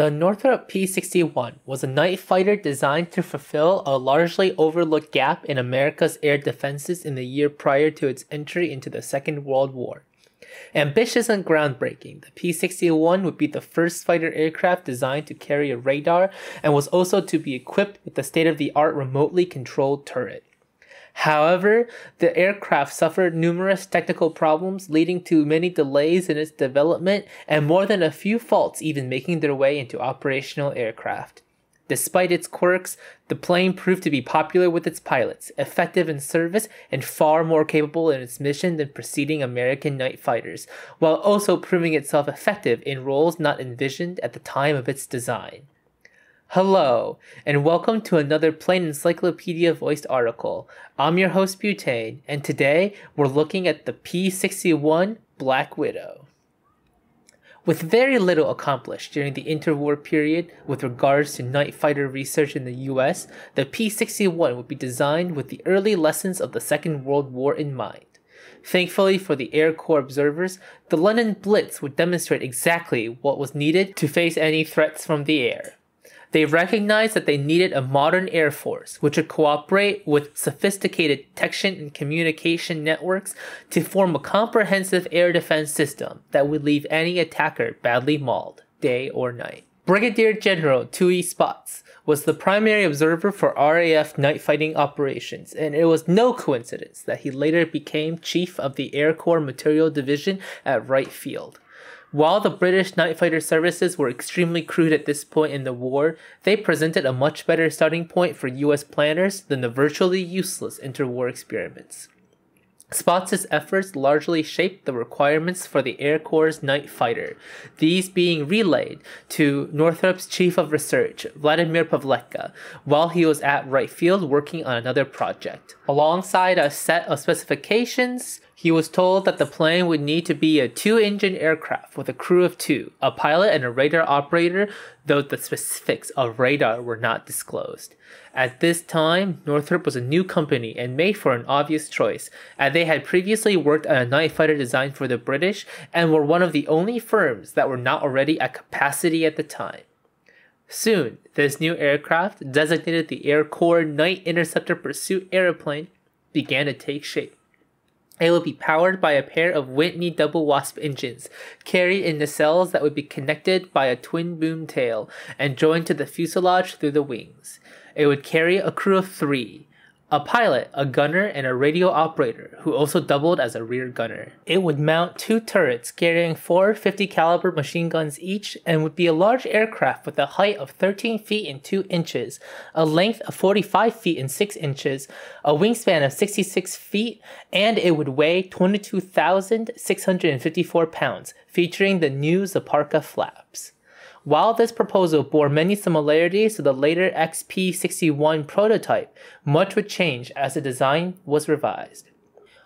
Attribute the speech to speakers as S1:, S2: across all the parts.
S1: The Northrop P 61 was a night fighter designed to fulfill a largely overlooked gap in America's air defenses in the year prior to its entry into the Second World War. Ambitious and groundbreaking, the P 61 would be the first fighter aircraft designed to carry a radar and was also to be equipped with the state of the art remotely controlled turret. However, the aircraft suffered numerous technical problems, leading to many delays in its development and more than a few faults even making their way into operational aircraft. Despite its quirks, the plane proved to be popular with its pilots, effective in service, and far more capable in its mission than preceding American night fighters, while also proving itself effective in roles not envisioned at the time of its design. Hello, and welcome to another Plane Encyclopedia voiced article. I'm your host Butane, and today we're looking at the P 61 Black Widow. With very little accomplished during the interwar period with regards to night fighter research in the US, the P 61 would be designed with the early lessons of the Second World War in mind. Thankfully for the Air Corps observers, the London Blitz would demonstrate exactly what was needed to face any threats from the air. They recognized that they needed a modern air force which would cooperate with sophisticated detection and communication networks to form a comprehensive air defense system that would leave any attacker badly mauled, day or night. Brigadier General Tooey Spaatz was the primary observer for RAF night fighting operations, and it was no coincidence that he later became chief of the Air Corps Material Division at Wright Field. While the British night fighter services were extremely crude at this point in the war, they presented a much better starting point for US planners than the virtually useless interwar experiments. Spaatz's efforts largely shaped the requirements for the Air Corps' night fighter, these being relayed to Northrop's chief of research, Vladimir Pavlecka, while he was at Wright Field working on another project. Alongside a set of specifications, he was told that the plane would need to be a two engine aircraft with a crew of two, a pilot and a radar operator, though the specifics of radar were not disclosed. At this time, Northrop was a new company and made for an obvious choice, as they had previously worked on a night fighter design for the British and were one of the only firms that were not already at capacity at the time. Soon, this new aircraft, designated the Air Corps Night Interceptor Pursuit Aeroplane, began to take shape. It would be powered by a pair of Whitney double wasp engines, carried in nacelles that would be connected by a twin boom tail and joined to the fuselage through the wings. It would carry a crew of three, a pilot, a gunner, and a radio operator, who also doubled as a rear gunner. It would mount two turrets carrying four 50 caliber machine guns each and would be a large aircraft with a height of 13 feet and 2 inches, a length of 45 feet and 6 inches, a wingspan of 66 feet, and it would weigh 22,654 pounds, featuring the new Zaparka flaps. While this proposal bore many similarities to the later XP61 prototype, much would change as the design was revised.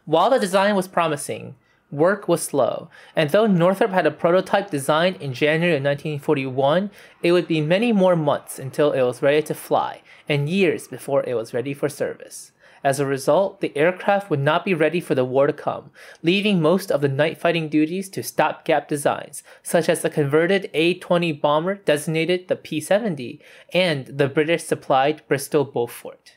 S1: While the design was promising, work was slow, and though Northrop had a prototype designed in January of 1941, it would be many more months until it was ready to fly, and years before it was ready for service. As a result, the aircraft would not be ready for the war to come, leaving most of the night fighting duties to stopgap designs, such as the converted A 20 bomber designated the P 70 and the British supplied Bristol Beaufort.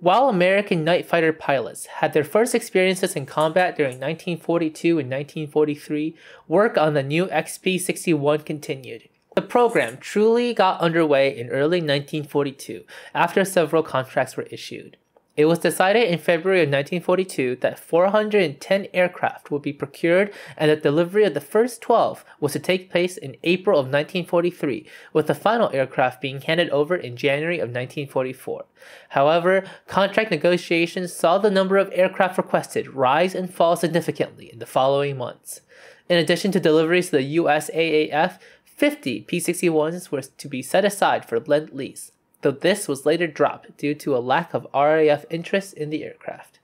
S1: While American night fighter pilots had their first experiences in combat during 1942 and 1943, work on the new XP 61 continued. The program truly got underway in early 1942 after several contracts were issued. It was decided in February of 1942 that 410 aircraft would be procured and the delivery of the first 12 was to take place in April of 1943, with the final aircraft being handed over in January of 1944. However, contract negotiations saw the number of aircraft requested rise and fall significantly in the following months. In addition to deliveries to the USAAF, 50 P 61s were to be set aside for Lend Lease though this was later dropped due to a lack of RAF interest in the aircraft.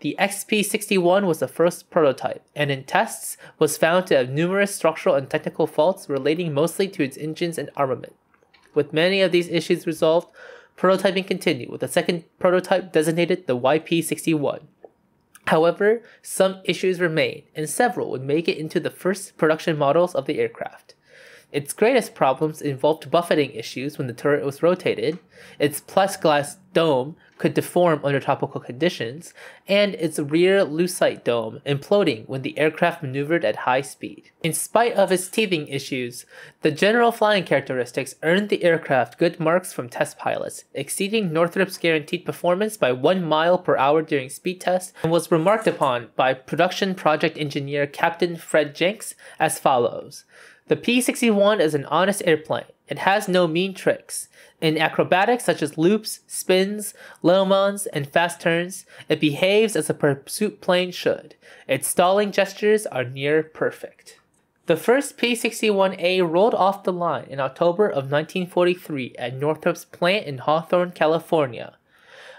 S1: The XP-61 was the first prototype, and in tests was found to have numerous structural and technical faults relating mostly to its engines and armament. With many of these issues resolved, prototyping continued with a second prototype designated the YP-61. However, some issues remained, and several would make it into the first production models of the aircraft. Its greatest problems involved buffeting issues when the turret was rotated, its plexiglass dome could deform under tropical conditions, and its rear lucite dome imploding when the aircraft maneuvered at high speed. In spite of its teething issues, the general flying characteristics earned the aircraft good marks from test pilots, exceeding Northrop's guaranteed performance by 1 mile per hour during speed tests, and was remarked upon by production project engineer Captain Fred Jenks as follows. The P-61 is an honest airplane. It has no mean tricks. In acrobatics such as loops, spins, Immelmanns, and fast turns, it behaves as a pursuit plane should. Its stalling gestures are near perfect. The first P-61A rolled off the line in October of 1943 at Northrop's plant in Hawthorne, California.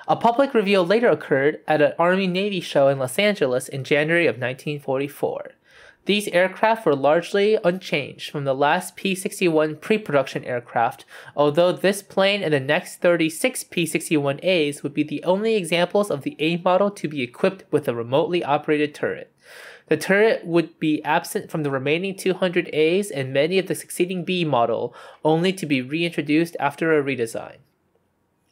S1: A public reveal later occurred at an Army-Navy show in Los Angeles in January of 1944. These aircraft were largely unchanged from the last P 61 pre production aircraft, although this plane and the next 36 P 61As would be the only examples of the A model to be equipped with a remotely operated turret. The turret would be absent from the remaining 200As and many of the succeeding B model, only to be reintroduced after a redesign.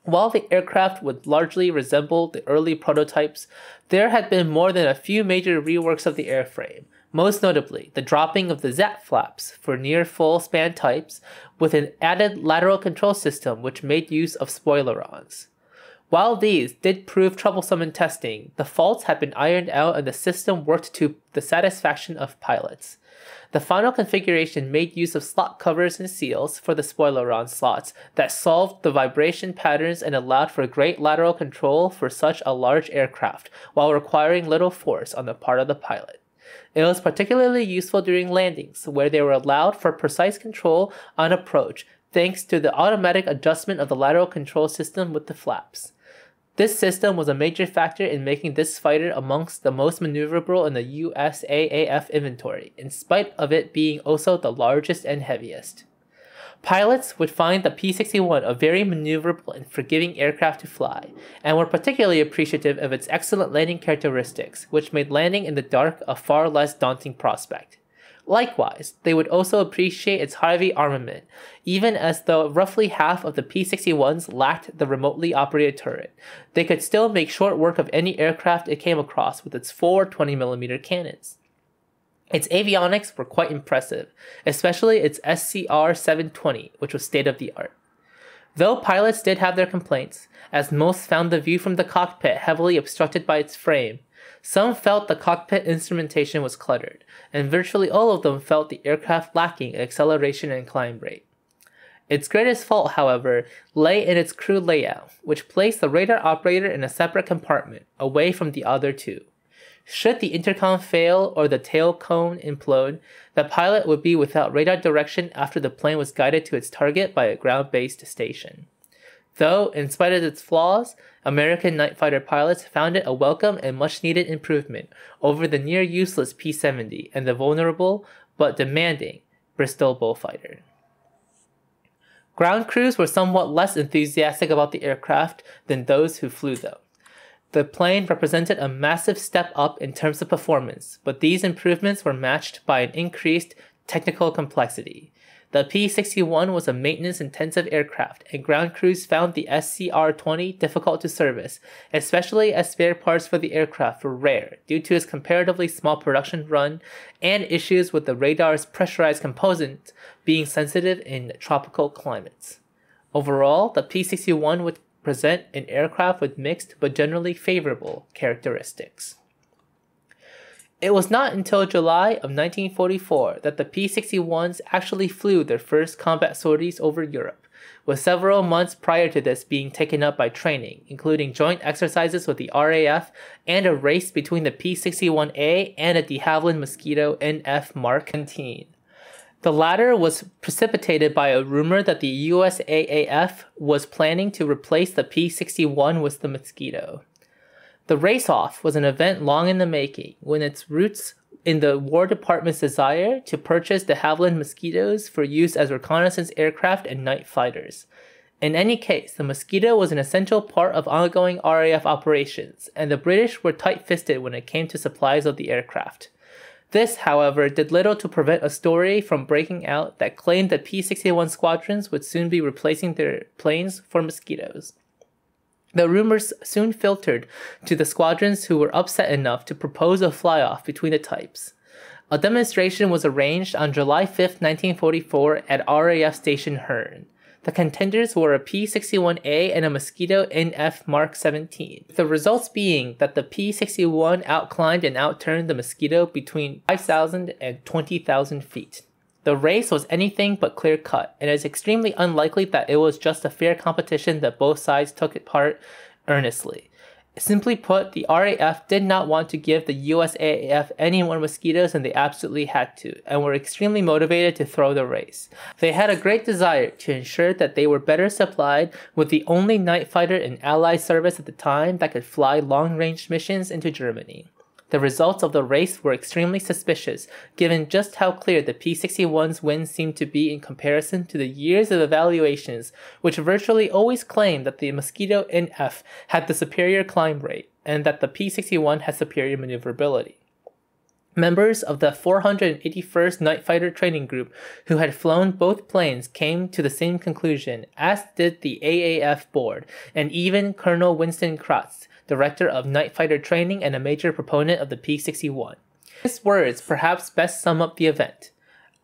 S1: While the aircraft would largely resemble the early prototypes, there had been more than a few major reworks of the airframe most notably the dropping of the ZAP flaps for near full span types with an added lateral control system which made use of spoilerons. While these did prove troublesome in testing, the faults had been ironed out and the system worked to the satisfaction of pilots. The final configuration made use of slot covers and seals for the spoileron slots that solved the vibration patterns and allowed for great lateral control for such a large aircraft while requiring little force on the part of the pilot. It was particularly useful during landings, where they were allowed for precise control on approach thanks to the automatic adjustment of the lateral control system with the flaps. This system was a major factor in making this fighter amongst the most maneuverable in the USAAF inventory, in spite of it being also the largest and heaviest. Pilots would find the P 61 a very maneuverable and forgiving aircraft to fly, and were particularly appreciative of its excellent landing characteristics, which made landing in the dark a far less daunting prospect. Likewise, they would also appreciate its heavy armament, even as though roughly half of the P 61s lacked the remotely operated turret. They could still make short work of any aircraft it came across with its four 20mm cannons. Its avionics were quite impressive, especially its SCR 720, which was state of the art. Though pilots did have their complaints, as most found the view from the cockpit heavily obstructed by its frame, some felt the cockpit instrumentation was cluttered, and virtually all of them felt the aircraft lacking in acceleration and climb rate. Its greatest fault, however, lay in its crew layout, which placed the radar operator in a separate compartment, away from the other two. Should the intercom fail or the tail cone implode, the pilot would be without radar direction after the plane was guided to its target by a ground based station. Though, in spite of its flaws, American night fighter pilots found it a welcome and much needed improvement over the near useless P 70 and the vulnerable but demanding Bristol Beaufighter. Ground crews were somewhat less enthusiastic about the aircraft than those who flew them. The plane represented a massive step up in terms of performance, but these improvements were matched by an increased technical complexity. The P 61 was a maintenance intensive aircraft, and ground crews found the SCR 20 difficult to service, especially as spare parts for the aircraft were rare due to its comparatively small production run and issues with the radar's pressurized component being sensitive in tropical climates. Overall, the P 61 would present an aircraft with mixed but generally favorable characteristics. It was not until July of 1944 that the P 61s actually flew their first combat sorties over Europe, with several months prior to this being taken up by training, including joint exercises with the RAF and a race between the P 61A and a de Havilland Mosquito NF Mark 17. The latter was precipitated by a rumor that the USAAF was planning to replace the P 61 with the Mosquito. The race off was an event long in the making, when its roots in the War Department's desire to purchase de Havilland Mosquitoes for use as reconnaissance aircraft and night fighters. In any case, the Mosquito was an essential part of ongoing RAF operations, and the British were tight fisted when it came to supplies of the aircraft. This, however, did little to prevent a story from breaking out that claimed that P 61 squadrons would soon be replacing their planes for Mosquitoes. The rumors soon filtered to the squadrons who were upset enough to propose a fly-off between the types. A demonstration was arranged on July 5, 1944 at RAF Station Hurn. The contenders were a P-61A and a Mosquito NF Mark 17. The results being that the P-61 outclimbed and outturned the Mosquito between 5,000 and 20,000 feet. The race was anything but clear cut, and it is extremely unlikely that it was just a fair competition that both sides took it part earnestly. Simply put, the RAF did not want to give the USAAF any more mosquitoes than they absolutely had to, and were extremely motivated to throw the race. They had a great desire to ensure that they were better supplied with the only night fighter in Allied service at the time that could fly long range missions into Germany. The results of the race were extremely suspicious, given just how clear the P-61's wins seemed to be in comparison to the years of evaluations, which virtually always claimed that the Mosquito NF had the superior climb rate, and that the P-61 had superior maneuverability. Members of the 481st Night Fighter Training Group who had flown both planes came to the same conclusion, as did the AAF board, and even Colonel Winston Kratz, director of night fighter training and a major proponent of the P 61. His words perhaps best sum up the event.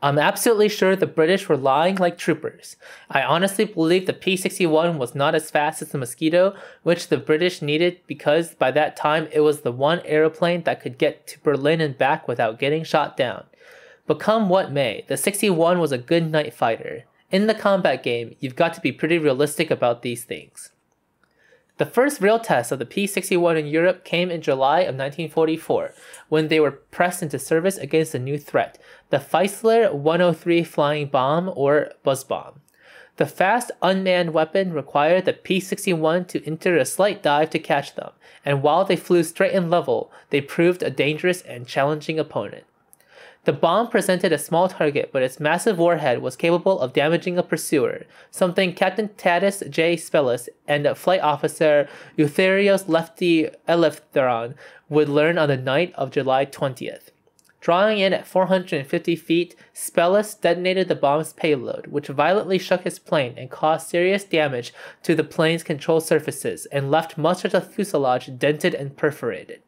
S1: I'm absolutely sure the British were lying like troopers. I honestly believe the P 61 was not as fast as the Mosquito, which the British needed because by that time it was the one aeroplane that could get to Berlin and back without getting shot down. But come what may, the 61 was a good night fighter. In the combat game, you've got to be pretty realistic about these things. The first real test of the P-61 in Europe came in July of 1944, when they were pressed into service against a new threat, the Fieseler 103 flying bomb or buzz bomb. The fast unmanned weapon required the P-61 to enter a slight dive to catch them, and while they flew straight and level, they proved a dangerous and challenging opponent. The bomb presented a small target, but its massive warhead was capable of damaging a pursuer, something Captain Tadas J. Spellis and Flight Officer Eutherios Lefty Eleftheron would learn on the night of July 20th. Drawing in at 450 feet, Spellis detonated the bomb's payload, which violently shook his plane and caused serious damage to the plane's control surfaces and left much of the fuselage dented and perforated.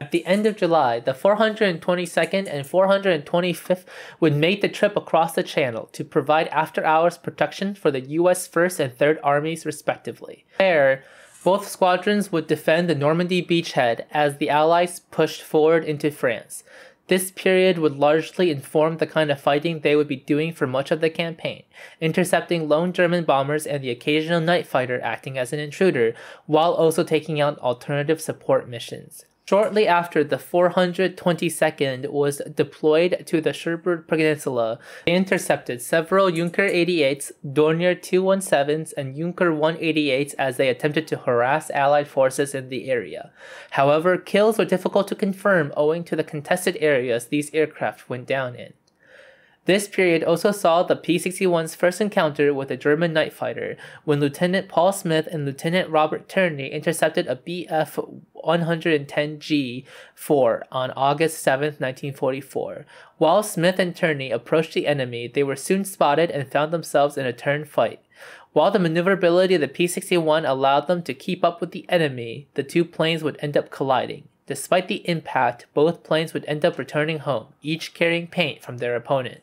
S1: At the end of July, the 422nd and 425th would make the trip across the channel to provide after hours protection for the US 1st and 3rd Armies, respectively. There, both squadrons would defend the Normandy beachhead as the Allies pushed forward into France. This period would largely inform the kind of fighting they would be doing for much of the campaign, intercepting lone German bombers and the occasional night fighter acting as an intruder, while also taking out alternative support missions. Shortly after the 422nd was deployed to the Cherbourg Peninsula, they intercepted several Junker 88s, Dornier 217s, and Junker 188s as they attempted to harass Allied forces in the area. However, kills were difficult to confirm owing to the contested areas these aircraft went down in. This period also saw the P-61's first encounter with a German night fighter when Lieutenant Paul Smith and Lieutenant Robert Turney intercepted a Bf-110G-4 on August 7, 1944. While Smith and Turney approached the enemy, they were soon spotted and found themselves in a turn fight. While the maneuverability of the P-61 allowed them to keep up with the enemy, the two planes would end up colliding. Despite the impact, both planes would end up returning home, each carrying paint from their opponent.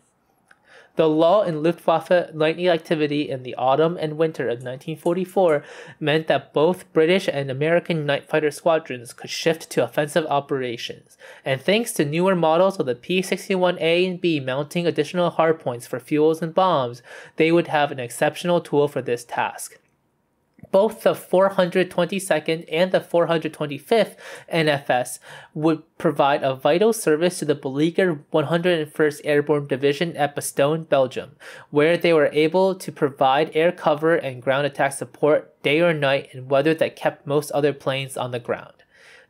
S1: The lull in Luftwaffe lightning activity in the autumn and winter of 1944 meant that both British and American night fighter squadrons could shift to offensive operations, and thanks to newer models of the P-61A and B mounting additional hardpoints for fuels and bombs, they would have an exceptional tool for this task both the 422nd and the 425th NFS would provide a vital service to the beleaguered 101st Airborne Division at Bastogne, Belgium, where they were able to provide air cover and ground attack support day or night in weather that kept most other planes on the ground.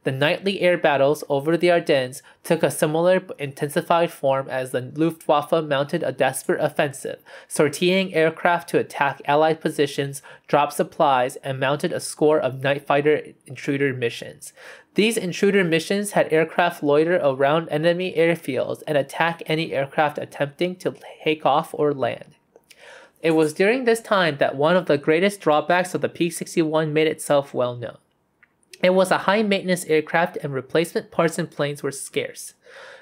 S1: The nightly air battles over the Ardennes took a similar intensified form as the Luftwaffe mounted a desperate offensive, sortieing aircraft to attack Allied positions, drop supplies, and mounted a score of night fighter intruder missions. These intruder missions had aircraft loiter around enemy airfields and attack any aircraft attempting to take off or land. It was during this time that one of the greatest drawbacks of the P 61 made itself well known. It was a high maintenance aircraft and replacement parts and planes were scarce.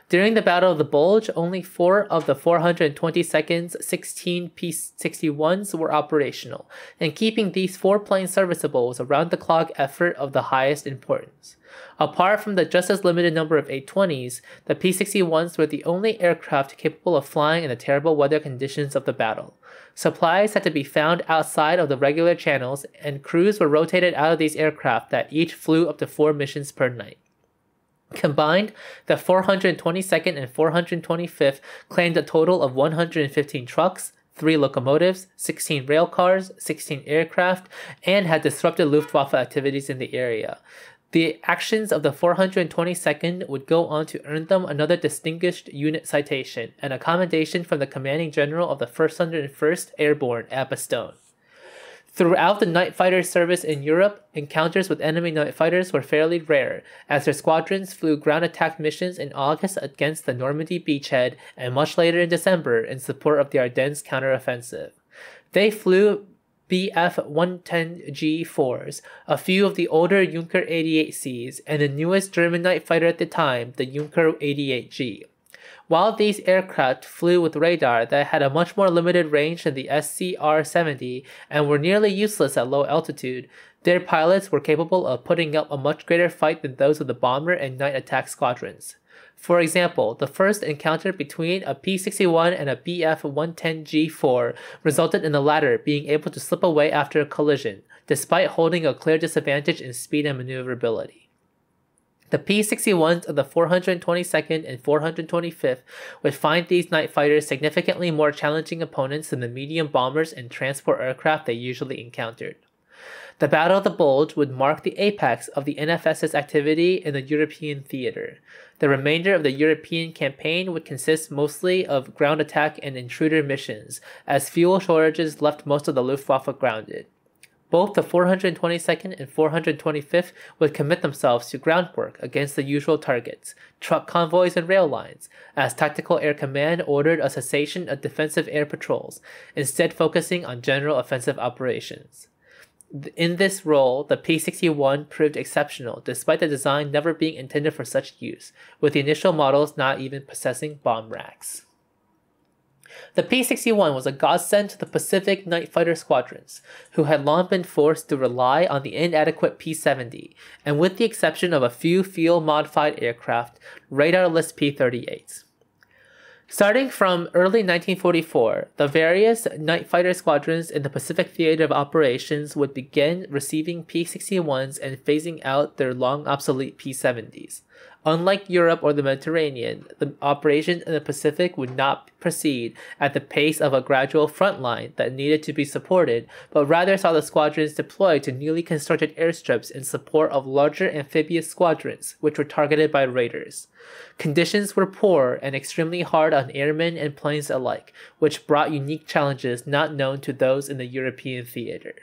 S1: During the Battle of the Bulge, only four of the 422nd's 16 P-61s were operational, and keeping these four planes serviceable was a round-the-clock effort of the highest importance. Apart from the just as limited number of A-20s, the P-61s were the only aircraft capable of flying in the terrible weather conditions of the battle. Supplies had to be found outside of the regular channels, and crews were rotated out of these aircraft that each flew up to four missions per night. Combined, the 422nd and 425th claimed a total of 115 trucks, 3 locomotives, 16 rail cars, 16 aircraft, and had disrupted Luftwaffe activities in the area. The actions of the 422nd would go on to earn them another Distinguished Unit Citation and a commendation from the commanding general of the 101st Airborne at Bastogne. Throughout the night fighter service in Europe, encounters with enemy night fighters were fairly rare, as their squadrons flew ground attack missions in August against the Normandy beachhead and much later in December in support of the Ardennes counteroffensive. They flew Bf 110G4s, a few of the older Junker 88Cs, and the newest German night fighter at the time, the Junker 88G. While these aircraft flew with radar that had a much more limited range than the SCR 70 and were nearly useless at low altitude, their pilots were capable of putting up a much greater fight than those of the bomber and night attack squadrons. For example, the first encounter between a P 61 and a BF 110G4 resulted in the latter being able to slip away after a collision, despite holding a clear disadvantage in speed and maneuverability. The P-61s of the 422nd and 425th would find these night fighters significantly more challenging opponents than the medium bombers and transport aircraft they usually encountered. The Battle of the Bulge would mark the apex of the NFS's activity in the European theater. The remainder of the European campaign would consist mostly of ground attack and intruder missions, as fuel shortages left most of the Luftwaffe grounded. Both the 422nd and 425th would commit themselves to groundwork against the usual targets, truck convoys and rail lines, as Tactical Air Command ordered a cessation of defensive air patrols, instead focusing on general offensive operations. In this role, the P 61 proved exceptional despite the design never being intended for such use, with the initial models not even possessing bomb racks. The P-61 was a godsend to the Pacific Night Fighter squadrons, who had long been forced to rely on the inadequate P-70, and with the exception of a few field-modified aircraft, radarless P-38s. Starting from early 1944, the various night fighter squadrons in the Pacific Theater of Operations would begin receiving P 61s and phasing out their long obsolete P 70s. Unlike Europe or the Mediterranean, the operations in the Pacific would not proceed at the pace of a gradual front line that needed to be supported, but rather saw the squadrons deployed to newly constructed airstrips in support of larger amphibious squadrons, which were targeted by raiders. Conditions were poor and extremely hard on airmen and planes alike, which brought unique challenges not known to those in the European theater.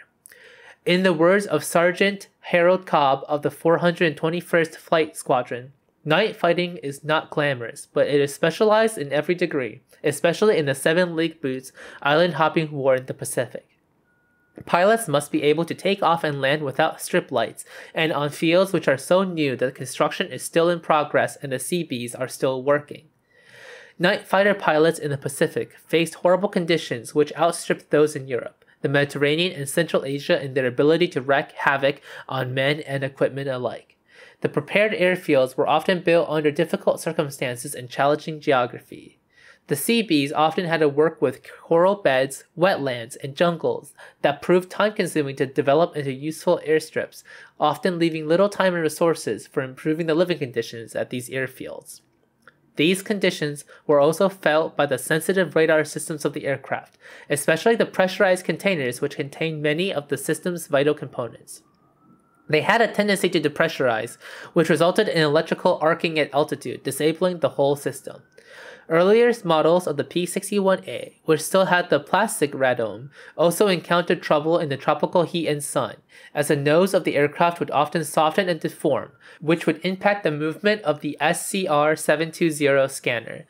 S1: In the words of Sergeant Harold Cobb of the 421st Flight Squadron, Night fighting is not glamorous, but it is specialized in every degree, especially in the seven league boots island hopping war in the Pacific. Pilots must be able to take off and land without strip lights, and on fields which are so new that construction is still in progress and the Seabees are still working. Night fighter pilots in the Pacific faced horrible conditions which outstripped those in Europe, the Mediterranean, and Central Asia in their ability to wreak havoc on men and equipment alike. The prepared airfields were often built under difficult circumstances and challenging geography. The Seabees often had to work with coral beds, wetlands, and jungles that proved time consuming to develop into useful airstrips, often leaving little time and resources for improving the living conditions at these airfields. These conditions were also felt by the sensitive radar systems of the aircraft, especially the pressurized containers which contained many of the system's vital components. They had a tendency to depressurize, which resulted in electrical arcing at altitude, disabling the whole system. Earlier models of the P 61A, which still had the plastic radome, also encountered trouble in the tropical heat and sun, as the nose of the aircraft would often soften and deform, which would impact the movement of the SCR 720 scanner.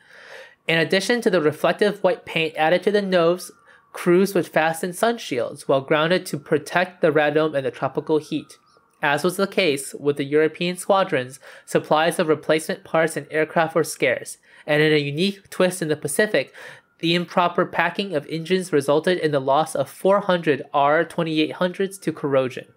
S1: In addition to the reflective white paint added to the nose, crews would fasten sun shields while grounded to protect the radome and the tropical heat. As was the case with the European squadrons, supplies of replacement parts and aircraft were scarce, and in a unique twist in the Pacific, the improper packing of engines resulted in the loss of 400 R 2800s to corrosion.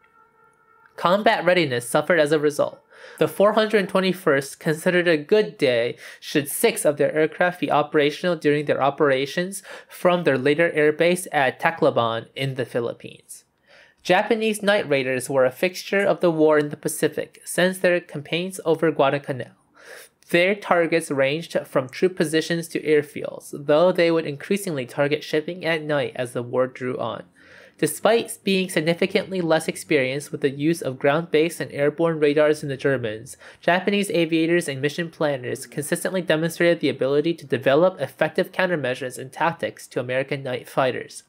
S1: Combat readiness suffered as a result. The 421st considered a good day should six of their aircraft be operational during their operations from their later airbase at Tacloban in the Philippines. Japanese night raiders were a fixture of the war in the Pacific since their campaigns over Guadalcanal. Their targets ranged from troop positions to airfields, though they would increasingly target shipping at night as the war drew on. Despite being significantly less experienced with the use of ground based and airborne radars than the Germans, Japanese aviators and mission planners consistently demonstrated the ability to develop effective countermeasures and tactics to American night fighters.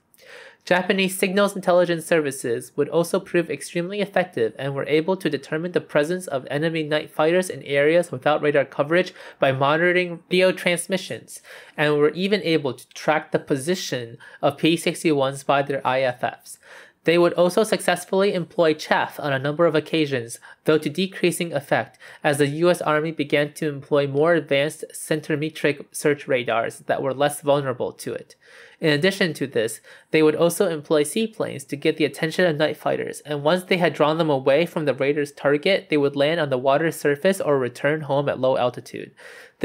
S1: Japanese signals intelligence services would also prove extremely effective and were able to determine the presence of enemy night fighters in areas without radar coverage by monitoring radio transmissions, and were even able to track the position of P 61s by their IFFs. They would also successfully employ chaff on a number of occasions, though to decreasing effect, as the US Army began to employ more advanced centimetric search radars that were less vulnerable to it. In addition to this, they would also employ seaplanes to get the attention of night fighters, and once they had drawn them away from the raiders' target, they would land on the water surface or return home at low altitude.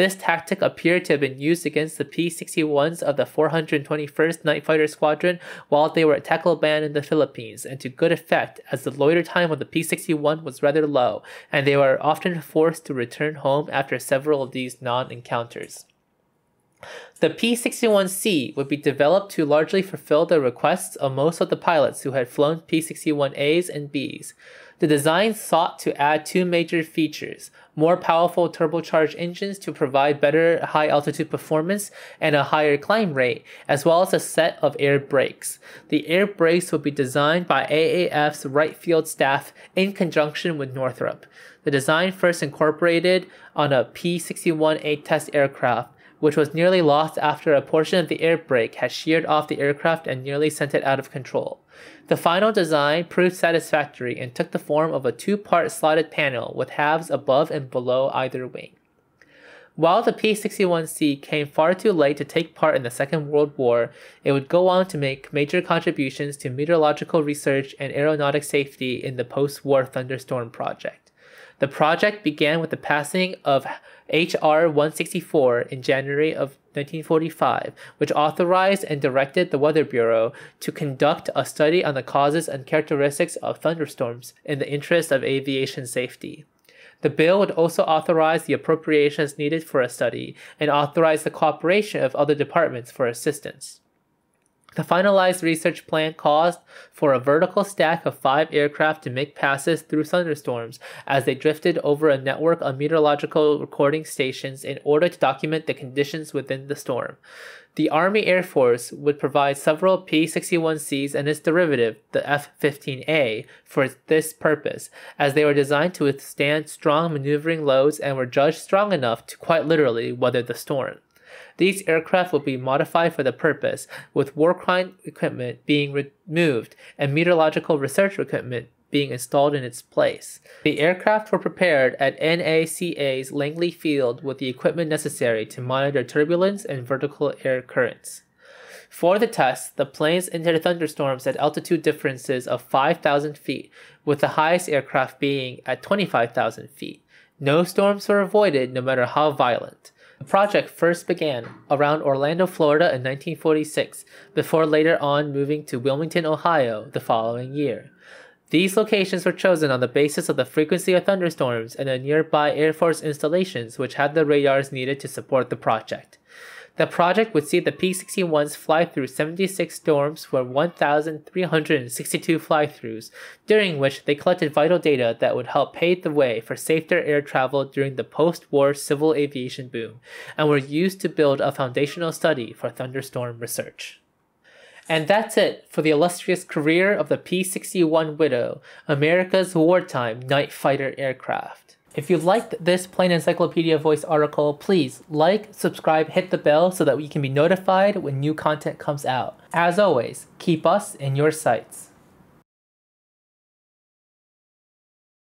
S1: This tactic appeared to have been used against the P 61s of the 421st Night Fighter Squadron while they were at Tacloban in the Philippines, and to good effect, as the loiter time of the P 61 was rather low, and they were often forced to return home after several of these non encounters. The P-61C would be developed to largely fulfill the requests of most of the pilots who had flown P-61As and Bs. The design sought to add two major features more powerful turbocharged engines to provide better high altitude performance and a higher climb rate, as well as a set of air brakes. The air brakes would be designed by AAF's Wright Field staff in conjunction with Northrop. The design first incorporated on a P 61A test aircraft which was nearly lost after a portion of the air brake had sheared off the aircraft and nearly sent it out of control. The final design proved satisfactory and took the form of a two part slotted panel with halves above and below either wing. While the P 61C came far too late to take part in the Second World War, it would go on to make major contributions to meteorological research and aeronautic safety in the post war Thunderstorm project. The project began with the passing of H.R. 164 in January of 1945, which authorized and directed the Weather Bureau to conduct a study on the causes and characteristics of thunderstorms in the interest of aviation safety. The bill would also authorize the appropriations needed for a study and authorize the cooperation of other departments for assistance. The finalized research plan calls for a vertical stack of five aircraft to make passes through thunderstorms as they drifted over a network of meteorological recording stations in order to document the conditions within the storm. The Army Air Force would provide several P 61Cs and its derivative, the F 15A, for this purpose, as they were designed to withstand strong maneuvering loads and were judged strong enough to quite literally weather the storm. These aircraft will be modified for the purpose, with war crime equipment being removed and meteorological research equipment being installed in its place. The aircraft were prepared at NACA's Langley Field with the equipment necessary to monitor turbulence and vertical air currents. For the test, the planes entered thunderstorms at altitude differences of 5,000 feet, with the highest aircraft being at 25,000 feet. No storms were avoided no matter how violent. The project first began around Orlando, Florida in 1946, before later on moving to Wilmington, Ohio the following year. These locations were chosen on the basis of the frequency of thunderstorms and the nearby Air Force installations which had the radars needed to support the project. The project would see the P 61s fly through 76 storms for 1,362 fly throughs, during which they collected vital data that would help pave the way for safer air travel during the post war civil aviation boom, and were used to build a foundational study for thunderstorm research. And that's it for the illustrious career of the P 61 Widow, America's wartime night fighter aircraft. If you liked this Plane Encyclopedia Voice article, please like, subscribe, hit the bell so that we can be notified when new content comes out. As always, keep us in your sights.